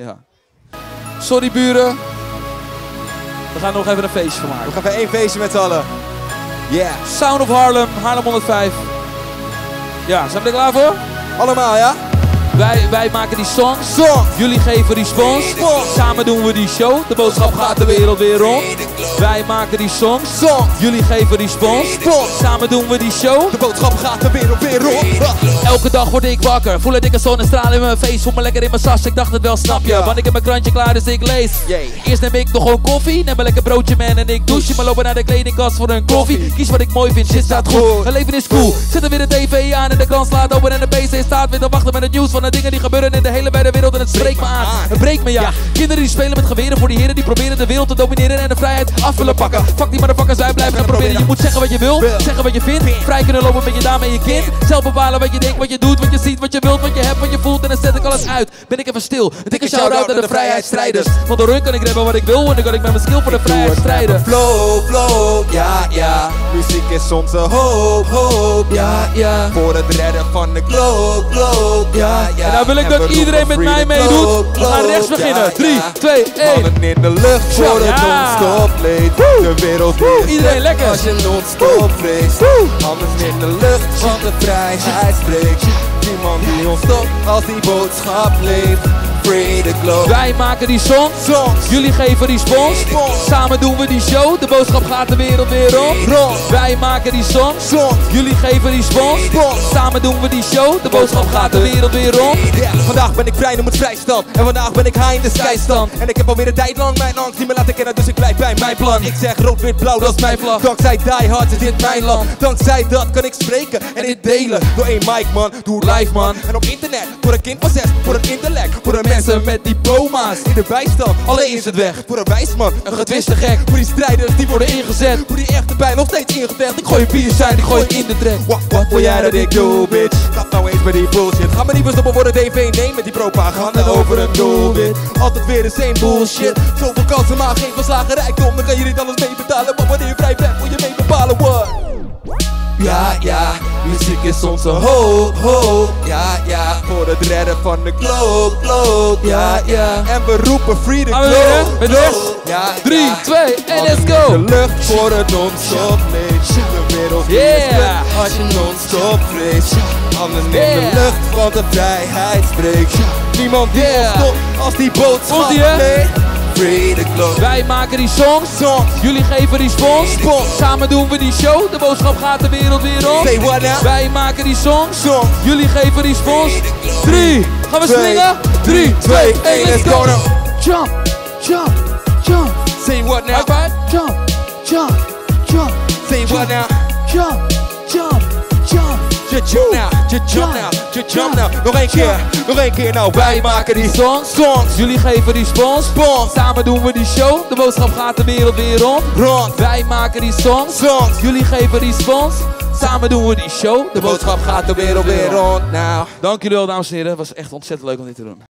Ja. Sorry buren. We gaan nog even een feestje van maken. We gaan even één feestje met z'n allen. Yeah. Sound of Harlem, Haarlem 105. Ja, zijn we er klaar voor? Allemaal, ja? Wij, wij maken die songs. Song. Jullie geven respons. Samen doen we die show. De boodschap gaat de wereld weer rond. Wij maken die songs. Song. Jullie geven respons. Samen doen we die show. De boodschap gaat weer op weer rond. Elke dag word ik wakker. Voel een dikke zonnestraal in mijn face. Voel me lekker in mijn sas. Ik dacht het wel, snap je? Want ik heb mijn krantje klaar, dus ik lees. Eerst neem ik nog gewoon koffie. Neem een lekker broodje, man. En ik douche. Maar lopen naar de kledingkast voor een koffie. Kies wat ik mooi vind. Shit staat goed. Mijn leven is cool. Zet er weer de tv aan en de krant slaat open. En de pc staat weer te wachten met het nieuws van de dingen die gebeuren in de hele spreekt me aan. Het breekt me, ja. Kinderen die spelen met geweren voor die heren die proberen de wereld te domineren en de vrijheid af willen pakken. Fuck die motherfuckers, wij blijven gaan proberen. Je moet zeggen wat je wil, zeggen wat je vindt. Vrij kunnen lopen met je dame en je kind. Zelf bepalen wat je denkt, wat je doet, wat je ziet, wat je wilt, wat je hebt, wat je voelt. En dan zet ik alles uit. Ben ik even stil. Een dikke shout-out naar de vrijheidsstrijders. Want door hun kan ik rappen wat ik wil en dan kan ik met mijn skill voor de vrijheid strijden. Flow, flow, ja, ja. Muziek is onze hoop, hoop, ja, ja. Voor het redden van de globe, globe, ja, ja. En nou wil ik dat iedereen met mij freedom, globe, We gaan rechts beginnen. ja, 3, ja. 2, 1. Mannen in de lucht voor het non-stop leed. De wereld is iedereen er lekker. Als je non-stop vreest. Handen in de lucht, want de vrijheid spreekt. Niemand die ons als die boodschap leeft. Free the. Wij maken die songs. Songs. Jullie geven respons. Samen doen we die show. De boodschap gaat de wereld weer. Rond. Wij maken die. Songs. Jullie geven respons. Samen doen we die show. De boodschap gaat de wereld weer. Ja, vandaag ben ik vrij, noem het vrijstand. En vandaag ben ik high in de skystand. En ik heb alweer een tijd lang mijn angst niet meer laten kennen, dus ik blijf bij mijn plan. Ik zeg rood, wit, blauw, dat is mijn vlag. Dankzij Die Hard is dit mijn land. Dankzij dat kan ik spreken en dit delen. Door één mic man, doe live man. En op internet, voor een kind van zes, voor een intellect. Voor de mensen met diploma's in de bijstand. Alleen is het weg. Voor een wijsman, een getwiste gek. Voor die strijders die worden ingezet. Voor die echte pijn nog steeds ingevecht. Ik gooi een zijn, ik gooi het in de trek. Wat, wat wil jij dat ik doe, bitch? Stap nou eens met die bullshit. Ga me niet verstoppen voor de tv, nee, met die propaganda over een doelwit. Altijd weer de same bullshit. Zoveel kansen, maar geen verslagen rijkdom. Dan kan je niet alles mee betalen. Maar wanneer je vrij bent, moet je mee bepalen, what? Ja, ja, muziek is onze hoop, hoop. Ja, ja, voor het redden van de globe, globe. Ja, ja, en we roepen free the globe. Met. Ja, 3, ja. 2, 1, let's De go. lucht voor het non-stop leeft. De wereld is Yeah. als je non-stop vreest. Handen in de lucht, want de vrijheid spreekt. Niemand die Yeah. ons stopt als die boodschap leeft. Wij maken die songs. Songs. Jullie geven respons. Samen doen we die show. De boodschap gaat de wereld weer rond. Say what now? Wij maken die songs. Songs. Jullie geven respons. 3. Gaan we swingen? 3, 2, 1, let's go. Jump, jump, jump. Say what now? Jump, jump, jump, Say what now? jump, jump, jump. Je jump now, jump now, jump now. Nog één keer, nog één keer nou. Wij maken die songs. songs. Jullie geven respons. Songs. Samen doen we die show. De boodschap gaat de wereld weer rond. Rond. Wij maken die songs. Songs. Jullie geven respons. Samen doen we die show. De De boodschap gaat de wereld weer rond nou. Dank jullie wel, dames en heren. Het was echt ontzettend leuk om dit te doen.